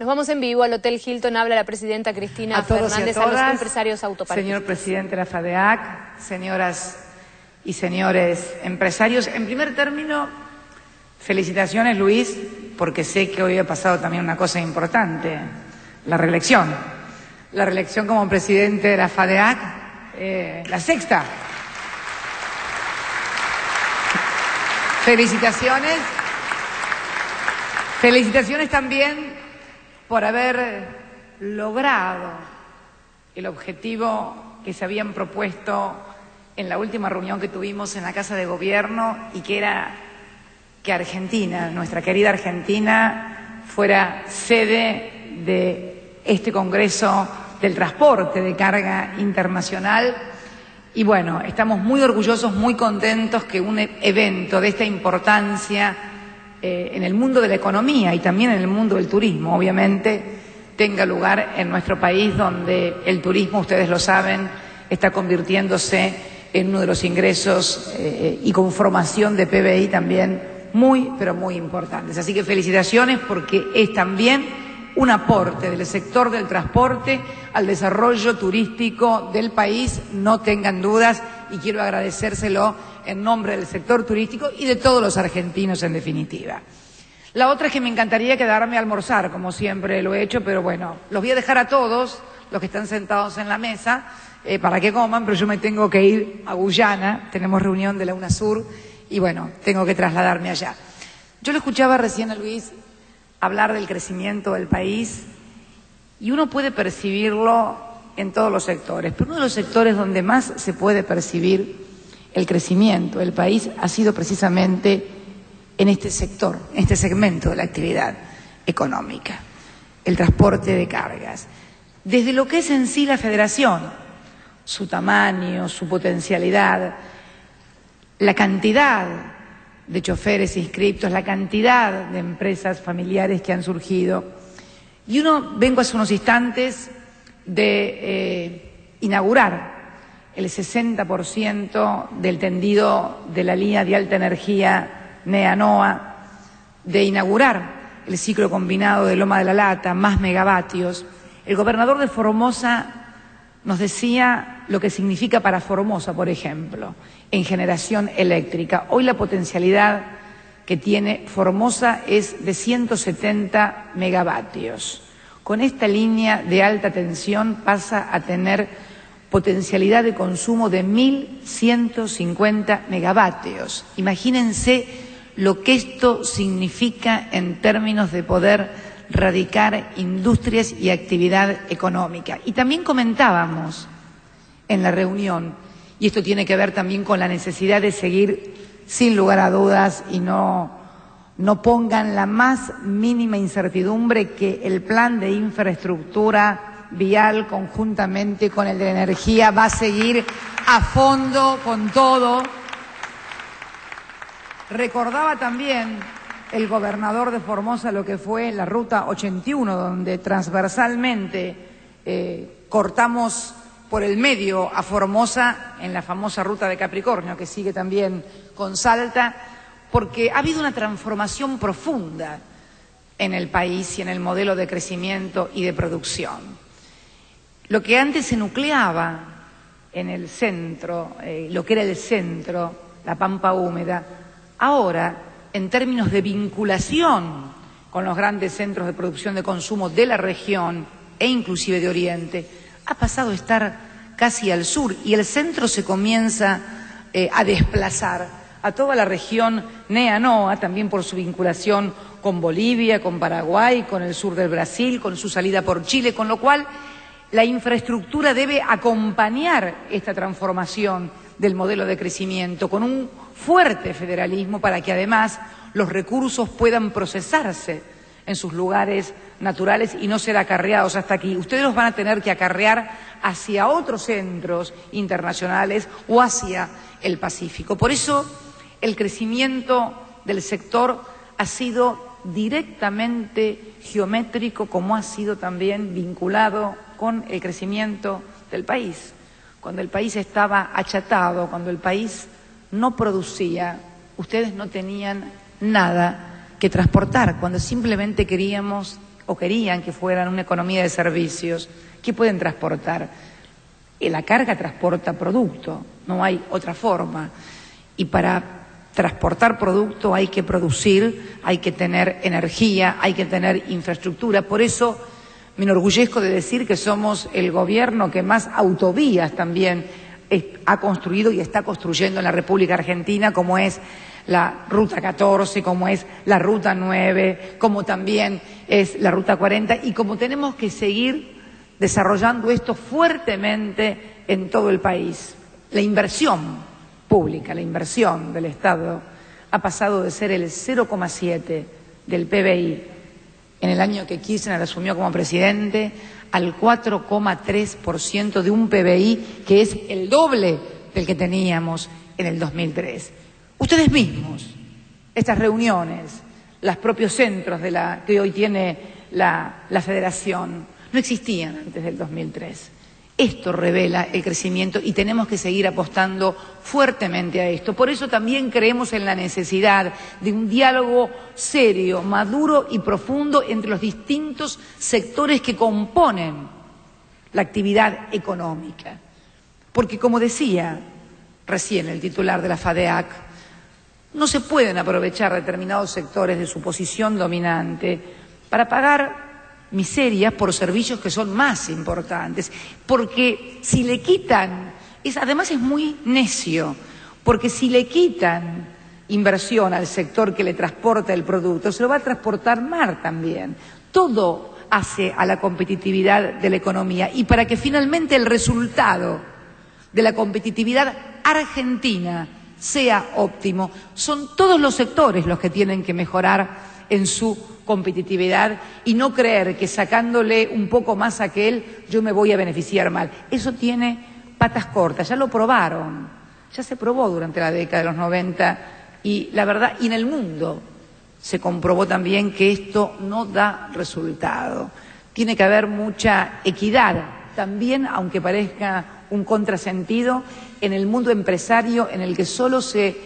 Nos vamos en vivo al Hotel Hilton. Habla la presidenta Cristina Fernández a, los empresarios autopartistas. Señor presidente de la FADEAC, señoras y señores empresarios. En primer término, felicitaciones, Luis, porque sé que hoy ha pasado también una cosa importante, la reelección. La reelección como presidente de la FADEAC, eh, la sexta. Felicitaciones. Felicitaciones también por haber logrado el objetivo que se habían propuesto en la última reunión que tuvimos en la Casa de Gobierno y que era que Argentina, nuestra querida Argentina, fuera sede de este Congreso del Transporte de Carga Internacional. Y bueno, estamos muy orgullosos, muy contentos que un evento de esta importancia eh, en el mundo de la economía y también en el mundo del turismo, obviamente, tenga lugar en nuestro país donde el turismo, ustedes lo saben, está convirtiéndose en uno de los ingresos eh, y conformación de PBI también muy, pero muy importantes. Así que felicitaciones porque es también un aporte del sector del transporte al desarrollo turístico del país, no tengan dudas, y quiero agradecérselo en nombre del sector turístico y de todos los argentinos en definitiva. La otra es que me encantaría quedarme a almorzar, como siempre lo he hecho, pero bueno, los voy a dejar a todos, los que están sentados en la mesa, eh, para que coman, pero yo me tengo que ir a Guyana, tenemos reunión de la UNASUR y bueno, tengo que trasladarme allá. Yo lo escuchaba recién a Luis hablar del crecimiento del país y uno puede percibirlo en todos los sectores, pero uno de los sectores donde más se puede percibir el crecimiento del país ha sido precisamente en este sector, en este segmento de la actividad económica, el transporte de cargas. Desde lo que es en sí la federación, su tamaño, su potencialidad, la cantidad de choferes inscriptos, la cantidad de empresas familiares que han surgido. Y uno, vengo hace unos instantes de eh, inaugurar el 60% del tendido de la línea de alta energía NEA-NOA, de inaugurar el ciclo combinado de Loma de la Lata, más megavatios. El gobernador de Formosa nos decía lo que significa para Formosa, por ejemplo, en generación eléctrica. Hoy la potencialidad que tiene Formosa es de 170 megavatios. Con esta línea de alta tensión pasa a tener potencialidad de consumo de 1.150 megavatios. Imagínense lo que esto significa en términos de poder radicar industrias y actividad económica. Y también comentábamos en la reunión, y esto tiene que ver también con la necesidad de seguir sin lugar a dudas y no, no pongan la más mínima incertidumbre que el plan de infraestructura vial conjuntamente con el de energía va a seguir a fondo con todo. Recordaba también el gobernador de Formosa lo que fue la ruta 81, donde transversalmente eh, cortamos por el medio a Formosa en la famosa ruta de Capricornio, que sigue también con Salta, porque ha habido una transformación profunda en el país y en el modelo de crecimiento y de producción. Lo que antes se nucleaba en el centro, eh, lo que era el centro, la pampa húmeda, ahora, en términos de vinculación con los grandes centros de producción de consumo de la región e inclusive de Oriente, ha pasado a estar casi al sur y el centro se comienza eh, a desplazar a toda la región NEA-NOA, también por su vinculación con Bolivia, con Paraguay, con el sur del Brasil, con su salida por Chile, con lo cual la infraestructura debe acompañar esta transformación del modelo de crecimiento con un fuerte federalismo para que además los recursos puedan procesarse en sus lugares naturales y no ser acarreados hasta aquí. Ustedes los van a tener que acarrear hacia otros centros internacionales o hacia el Pacífico. Por eso el crecimiento del sector ha sido directamente geométrico como ha sido también vinculado con el crecimiento del país. Cuando el país estaba achatado, cuando el país no producía, ustedes no tenían nada que transportar, cuando simplemente queríamos o querían que fueran una economía de servicios, ¿qué pueden transportar? Eh, la carga transporta producto, no hay otra forma. Y para transportar producto hay que producir, hay que tener energía, hay que tener infraestructura. Por eso me enorgullezco de decir que somos el gobierno que más autovías también ha construido y está construyendo en la República Argentina, como es la Ruta 14, como es la Ruta 9, como también es la Ruta 40 y como tenemos que seguir desarrollando esto fuertemente en todo el país. La inversión pública, la inversión del Estado ha pasado de ser el 0,7 del PBI en el año que Kirchner asumió como presidente al 4,3% de un PBI que es el doble del que teníamos en el 2003. Ustedes mismos, estas reuniones, los propios centros de la, que hoy tiene la, la Federación, no existían antes del 2003. Esto revela el crecimiento y tenemos que seguir apostando fuertemente a esto. Por eso también creemos en la necesidad de un diálogo serio, maduro y profundo entre los distintos sectores que componen la actividad económica. Porque, como decía recién el titular de la FADEAC, no se pueden aprovechar determinados sectores de su posición dominante para pagar miserias por servicios que son más importantes. Porque si le quitan, es, además es muy necio, porque si le quitan inversión al sector que le transporta el producto, se lo va a transportar mal también. Todo hace a la competitividad de la economía y para que finalmente el resultado de la competitividad argentina sea óptimo, son todos los sectores los que tienen que mejorar en su competitividad y no creer que sacándole un poco más a aquel yo me voy a beneficiar mal. Eso tiene patas cortas, ya lo probaron, ya se probó durante la década de los 90 y la verdad, y en el mundo se comprobó también que esto no da resultado. Tiene que haber mucha equidad también, aunque parezca un contrasentido, en el mundo empresario en el que solo se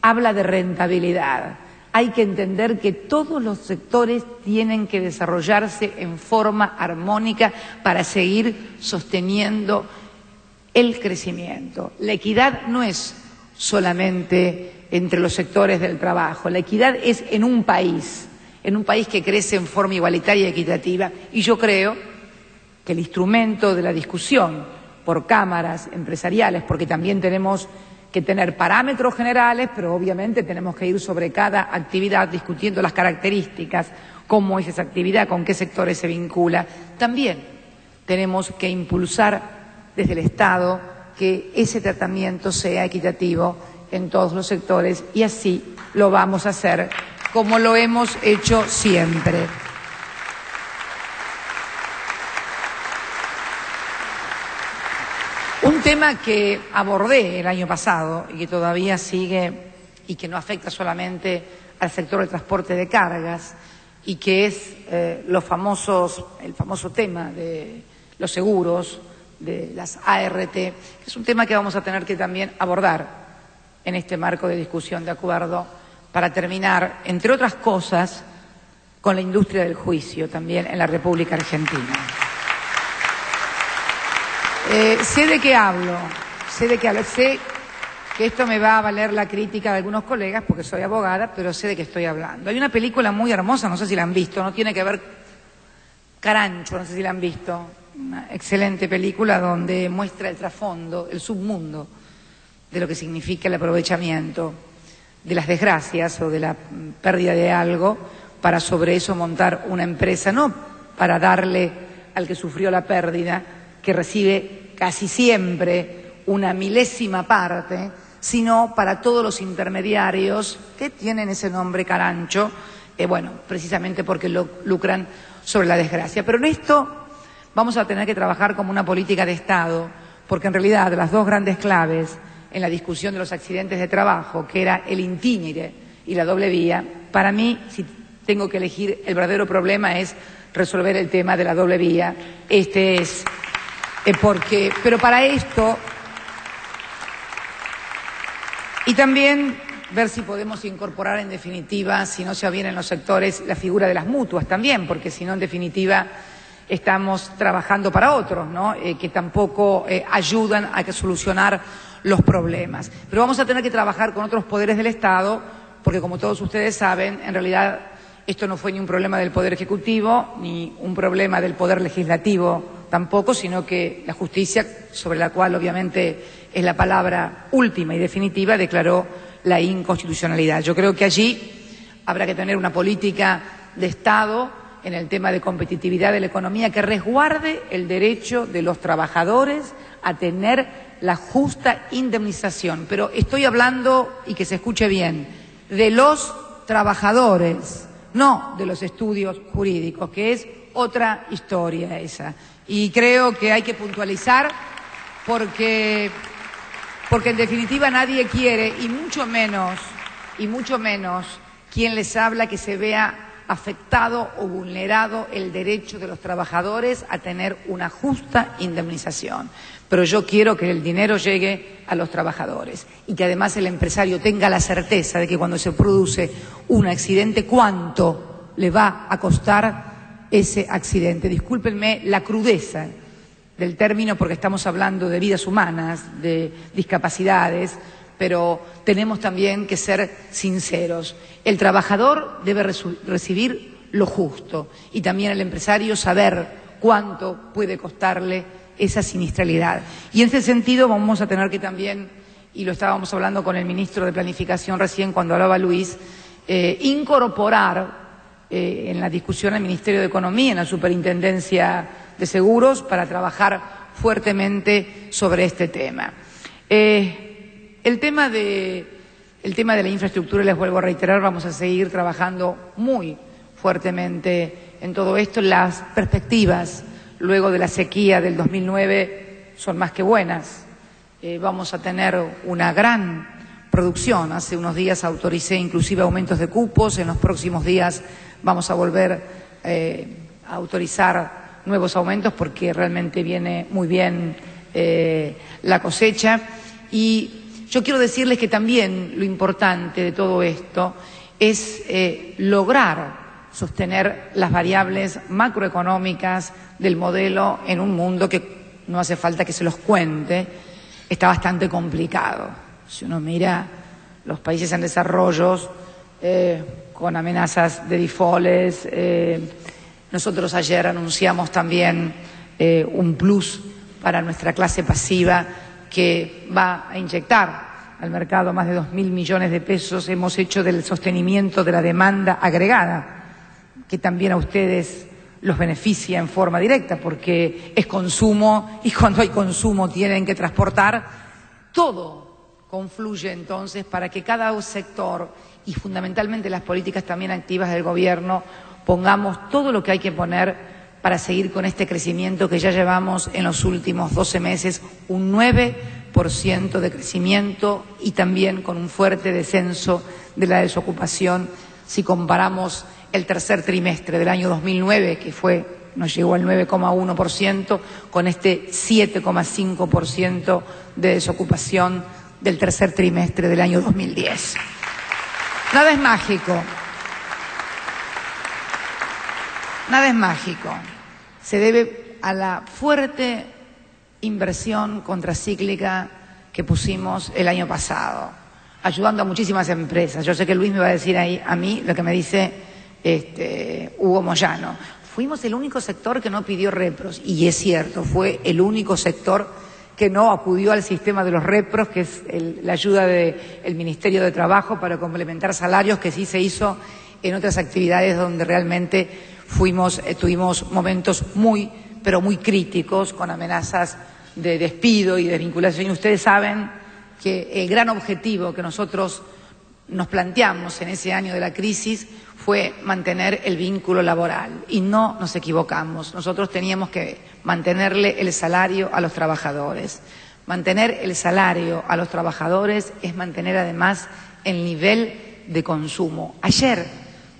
habla de rentabilidad hay que entender que todos los sectores tienen que desarrollarse en forma armónica para seguir sosteniendo el crecimiento. La equidad no es solamente entre los sectores del trabajo, la equidad es en un país, en un país que crece en forma igualitaria y equitativa. Y yo creo que el instrumento de la discusión por cámaras empresariales, porque también tenemos que tener parámetros generales, pero obviamente tenemos que ir sobre cada actividad discutiendo las características, cómo es esa actividad, con qué sectores se vincula. También tenemos que impulsar desde el Estado que ese tratamiento sea equitativo en todos los sectores y así lo vamos a hacer como lo hemos hecho siempre. Un tema que abordé el año pasado y que todavía sigue y que no afecta solamente al sector del transporte de cargas y que es eh, los famosos, el famoso tema de los seguros, de las ART, que es un tema que vamos a tener que también abordar en este marco de discusión de acuerdo para terminar, entre otras cosas, con la industria del juicio también en la República Argentina. Eh, sé de qué hablo, sé de qué hablo, sé que esto me va a valer la crítica de algunos colegas porque soy abogada, pero sé de qué estoy hablando. Hay una película muy hermosa, no sé si la han visto, no tiene que ver Carancho, no sé si la han visto, una excelente película donde muestra el trasfondo, el submundo de lo que significa el aprovechamiento de las desgracias o de la pérdida de algo para sobre eso montar una empresa, no para darle al que sufrió la pérdida, que recibe casi siempre una milésima parte, sino para todos los intermediarios que tienen ese nombre carancho, eh, bueno, precisamente porque lo, lucran sobre la desgracia. Pero en esto vamos a tener que trabajar como una política de Estado, porque en realidad las dos grandes claves en la discusión de los accidentes de trabajo, que era el intímide y la doble vía, para mí, si tengo que elegir, el verdadero problema es resolver el tema de la doble vía. Este es eh, pero para esto, y también ver si podemos incorporar en definitiva, si no se bien en los sectores, la figura de las mutuas también, porque si no, en definitiva, estamos trabajando para otros, ¿no? Eh, que tampoco eh, ayudan a que solucionar los problemas. Pero vamos a tener que trabajar con otros poderes del Estado, porque como todos ustedes saben, en realidad esto no fue ni un problema del Poder Ejecutivo, ni un problema del Poder Legislativo tampoco, sino que la justicia, sobre la cual obviamente es la palabra última y definitiva, declaró la inconstitucionalidad. Yo creo que allí habrá que tener una política de Estado en el tema de competitividad de la economía que resguarde el derecho de los trabajadores a tener la justa indemnización. Pero estoy hablando, y que se escuche bien, de los trabajadores, no de los estudios jurídicos, que es otra historia esa. Y creo que hay que puntualizar porque, porque en definitiva nadie quiere, y mucho menos, y mucho menos quien les habla que se vea afectado o vulnerado el derecho de los trabajadores a tener una justa indemnización. Pero yo quiero que el dinero llegue a los trabajadores y que además el empresario tenga la certeza de que cuando se produce un accidente, cuánto le va a costar ese accidente. Discúlpenme la crudeza del término porque estamos hablando de vidas humanas, de discapacidades, pero tenemos también que ser sinceros. El trabajador debe recibir lo justo y también el empresario saber cuánto puede costarle esa sinistralidad. Y en ese sentido vamos a tener que también, y lo estábamos hablando con el ministro de Planificación recién cuando hablaba Luis, eh, incorporar eh, en la discusión al Ministerio de Economía, en la Superintendencia de Seguros, para trabajar fuertemente sobre este tema. Eh, el tema de, el tema de la infraestructura, les vuelvo a reiterar, vamos a seguir trabajando muy fuertemente en todo esto. Las perspectivas luego de la sequía del 2009 son más que buenas. Eh, vamos a tener una gran producción. Hace unos días autoricé inclusive aumentos de cupos. En los próximos días vamos a volver eh, a autorizar nuevos aumentos porque realmente viene muy bien eh, la cosecha. Y yo quiero decirles que también lo importante de todo esto es eh, lograr sostener las variables macroeconómicas del modelo en un mundo que no hace falta que se los cuente, está bastante complicado. Si uno mira los países en desarrollo eh, con amenazas de defaults, eh, nosotros ayer anunciamos también un plus para nuestra clase pasiva que va a inyectar al mercado más de dos mil millones de pesos, hemos hecho del sostenimiento de la demanda agregada, que también a ustedes los beneficia en forma directa, porque es consumo y cuando hay consumo tienen que transportar. Todo confluye entonces para que cada sector y fundamentalmente las políticas también activas del Gobierno pongamos todo lo que hay que poner para seguir con este crecimiento que ya llevamos en los últimos 12 meses, un 9% de crecimiento y también con un fuerte descenso de la desocupación. Si comparamos el tercer trimestre del año 2009, que fue nos llegó al 9,1%, con este 7,5% de desocupación del tercer trimestre del año 2010. Nada es mágico. Nada es mágico. Se debe a la fuerte inversión contracíclica que pusimos el año pasado, ayudando a muchísimas empresas. Yo sé que Luis me va a decir ahí a mí lo que me dice este, Hugo Moyano. Fuimos el único sector que no pidió repros, y es cierto, fue el único sector que no acudió al sistema de los repros, que es la ayuda del Ministerio de Trabajo para complementar salarios, que sí se hizo en otras actividades donde realmente fuimos, eh, tuvimos momentos muy, pero muy críticos con amenazas de despido y de vinculación. Y ustedes saben que el gran objetivo que nosotros nos planteamos en ese año de la crisis fue mantener el vínculo laboral. Y no nos equivocamos. Nosotros teníamos que mantenerle el salario a los trabajadores. Mantener el salario a los trabajadores es mantener además el nivel de consumo. Ayer,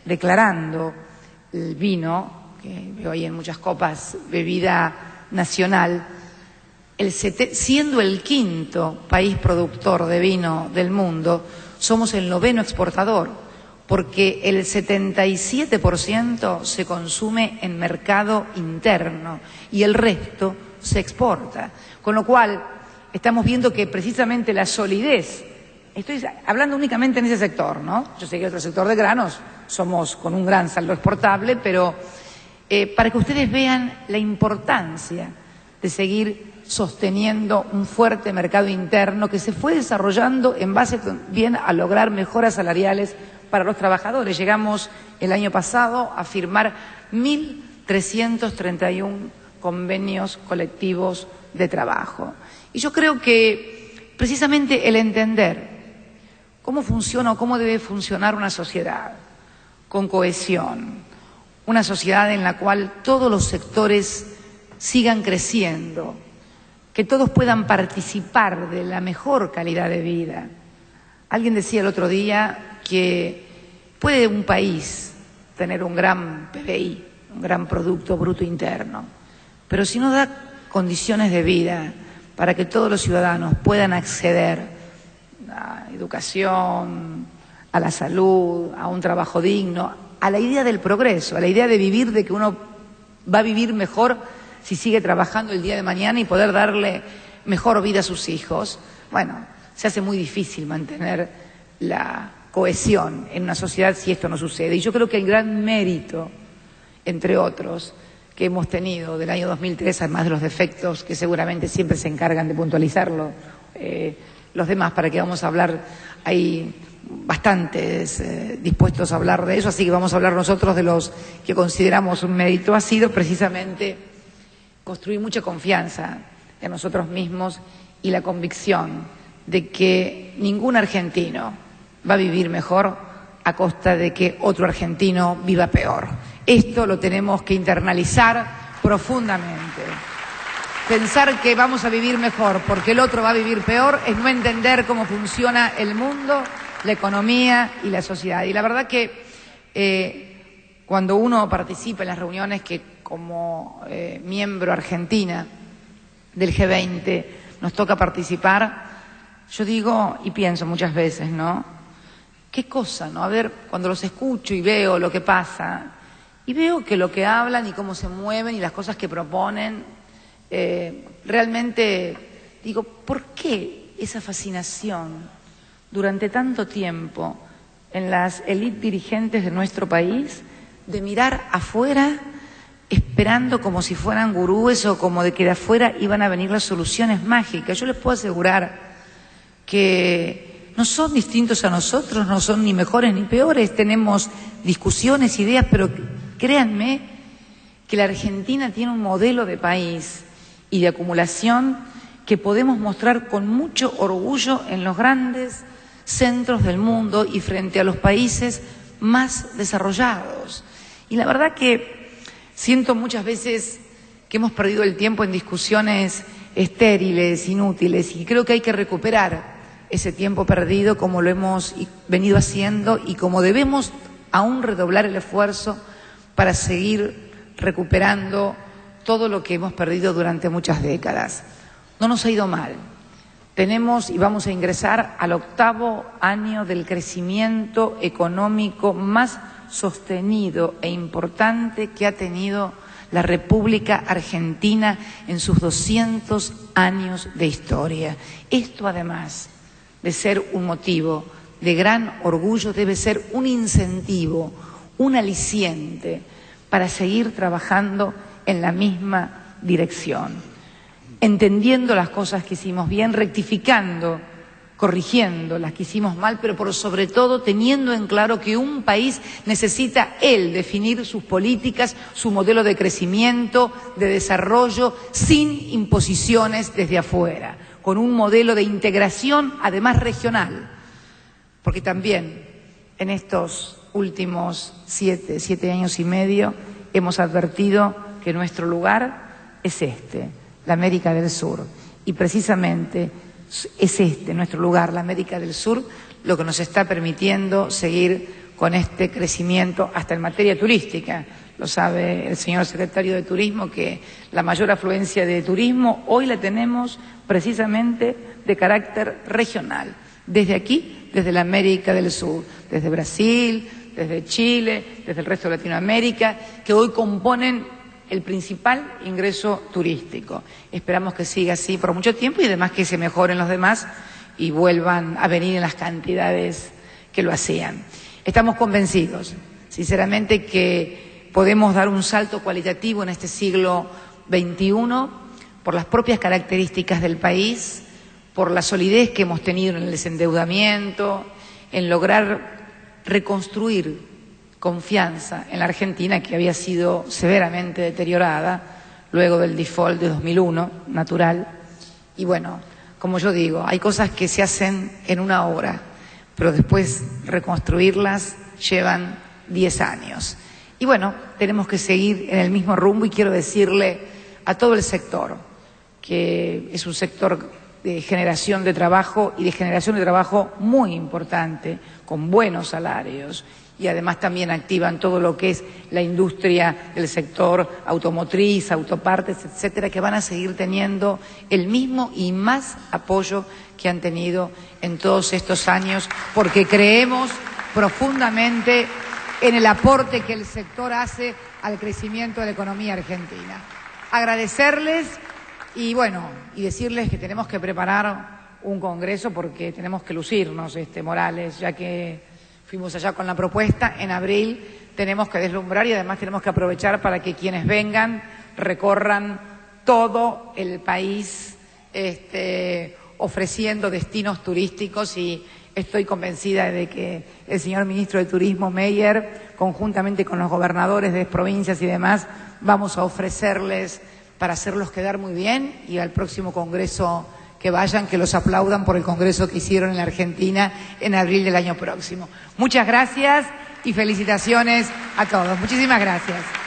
declarando el vino, que veo ahí en muchas copas, bebida nacional, siendo el quinto país productor de vino del mundo, somos el noveno exportador, porque el 77% se consume en mercado interno y el resto se exporta. Con lo cual, estamos viendo que precisamente la solidez, estoy hablando únicamente en ese sector, ¿no? Yo sé que otro sector de granos somos con un gran saldo exportable, pero eh, para que ustedes vean la importancia de seguir sosteniendo un fuerte mercado interno que se fue desarrollando en base también a lograr mejoras salariales para los trabajadores. Llegamos el año pasado a firmar 1.331 convenios colectivos de trabajo. Y yo creo que precisamente el entender cómo funciona o cómo debe funcionar una sociedad con cohesión, una sociedad en la cual todos los sectores sigan creciendo, que todos puedan participar de la mejor calidad de vida. Alguien decía el otro día que puede un país tener un gran PBI, un gran Producto Bruto Interno, pero si no da condiciones de vida para que todos los ciudadanos puedan acceder a educación, a la salud, a un trabajo digno, a la idea del progreso, a la idea de vivir, de que uno va a vivir mejor si sigue trabajando el día de mañana y poder darle mejor vida a sus hijos, bueno, se hace muy difícil mantener la cohesión en una sociedad si esto no sucede. Y yo creo que el gran mérito, entre otros, que hemos tenido del año 2003, además de los defectos que seguramente siempre se encargan de puntualizarlo eh, los demás, para que vamos a hablar, hay bastantes eh, dispuestos a hablar de eso, así que vamos a hablar nosotros de los que consideramos un mérito, ha sido precisamente construir mucha confianza en nosotros mismos y la convicción de que ningún argentino va a vivir mejor a costa de que otro argentino viva peor. Esto lo tenemos que internalizar profundamente. Pensar que vamos a vivir mejor porque el otro va a vivir peor es no entender cómo funciona el mundo, la economía y la sociedad. Y la verdad que eh, cuando uno participa en las reuniones que como eh, miembro argentina del G20 nos toca participar, yo digo y pienso muchas veces, ¿no? ¿Qué cosa, no? A ver, cuando los escucho y veo lo que pasa, y veo que lo que hablan y cómo se mueven y las cosas que proponen, eh, realmente digo, ¿por qué esa fascinación durante tanto tiempo en las élites dirigentes de nuestro país de mirar afuera esperando como si fueran gurúes o como de que de afuera iban a venir las soluciones mágicas. Yo les puedo asegurar que no son distintos a nosotros, no son ni mejores ni peores, tenemos discusiones, ideas, pero créanme que la Argentina tiene un modelo de país y de acumulación que podemos mostrar con mucho orgullo en los grandes centros del mundo y frente a los países más desarrollados. Y la verdad que Siento muchas veces que hemos perdido el tiempo en discusiones estériles, inútiles, y creo que hay que recuperar ese tiempo perdido como lo hemos venido haciendo y como debemos aún redoblar el esfuerzo para seguir recuperando todo lo que hemos perdido durante muchas décadas. No nos ha ido mal. Tenemos y vamos a ingresar al octavo año del crecimiento económico más sostenido e importante que ha tenido la República Argentina en sus 200 años de historia. Esto, además de ser un motivo de gran orgullo, debe ser un incentivo, un aliciente para seguir trabajando en la misma dirección, entendiendo las cosas que hicimos bien, rectificando corrigiendo las que hicimos mal, pero sobre todo teniendo en claro que un país necesita él definir sus políticas, su modelo de crecimiento, de desarrollo, sin imposiciones desde afuera, con un modelo de integración además regional. Porque también en estos últimos siete, siete años y medio hemos advertido que nuestro lugar es este, la América del Sur. Y precisamente es este nuestro lugar, la América del Sur, lo que nos está permitiendo seguir con este crecimiento hasta en materia turística. Lo sabe el señor secretario de Turismo que la mayor afluencia de turismo hoy la tenemos precisamente de carácter regional, desde aquí, desde la América del Sur, desde Brasil, desde Chile, desde el resto de Latinoamérica, que hoy componen el principal ingreso turístico. Esperamos que siga así por mucho tiempo y además que se mejoren los demás y vuelvan a venir en las cantidades que lo hacían. Estamos convencidos, sinceramente, que podemos dar un salto cualitativo en este siglo XXI por las propias características del país, por la solidez que hemos tenido en el desendeudamiento, en lograr reconstruir confianza en la Argentina que había sido severamente deteriorada luego del default de 2001, natural. Y bueno, como yo digo, hay cosas que se hacen en una hora, pero después reconstruirlas llevan diez años. Y bueno, tenemos que seguir en el mismo rumbo y quiero decirle a todo el sector, que es un sector de generación de trabajo y de generación de trabajo muy importante, con buenos salarios y además también activan todo lo que es la industria del sector automotriz, autopartes, etcétera, que van a seguir teniendo el mismo y más apoyo que han tenido en todos estos años, porque creemos profundamente en el aporte que el sector hace al crecimiento de la economía argentina. Agradecerles y bueno, y decirles que tenemos que preparar un congreso porque tenemos que lucirnos, este Morales, ya que Fuimos allá con la propuesta, en abril tenemos que deslumbrar y además tenemos que aprovechar para que quienes vengan recorran todo el país este, ofreciendo destinos turísticos y estoy convencida de que el señor ministro de Turismo, Meyer, conjuntamente con los gobernadores de provincias y demás, vamos a ofrecerles para hacerlos quedar muy bien y al próximo Congreso que vayan, que los aplaudan por el congreso que hicieron en la Argentina en abril del año próximo. Muchas gracias y felicitaciones a todos. Muchísimas gracias.